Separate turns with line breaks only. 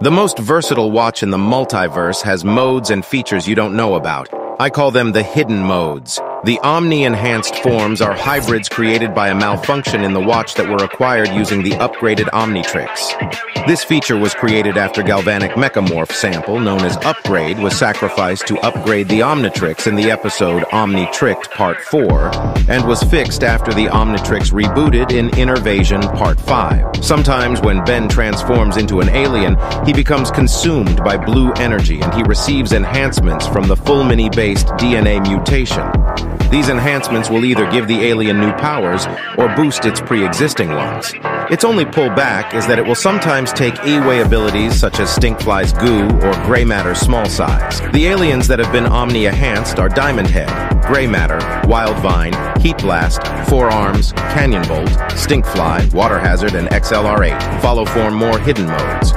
The most versatile watch in the multiverse has modes and features you don't know about. I call them the hidden modes. The Omni-enhanced forms are hybrids created by a malfunction in the watch that were acquired using the upgraded Omnitrix. This feature was created after Galvanic Mechamorph sample known as Upgrade was sacrificed to upgrade the Omnitrix in the episode Omnitricked Part 4 and was fixed after the Omnitrix rebooted in Innervasion Part 5. Sometimes when Ben transforms into an alien, he becomes consumed by blue energy and he receives enhancements from the Fulmini-based DNA mutation. These enhancements will either give the alien new powers or boost its pre-existing ones. Its only pullback is that it will sometimes take E-Way abilities such as Stinkfly's goo or Grey Matter's small size. The aliens that have been Omni-enhanced are Diamond Head, Grey Matter, Wildvine, Heatblast, Four Arms, Cannonbolt, Stinkfly, Water Hazard, and XLR8. Follow for more hidden modes.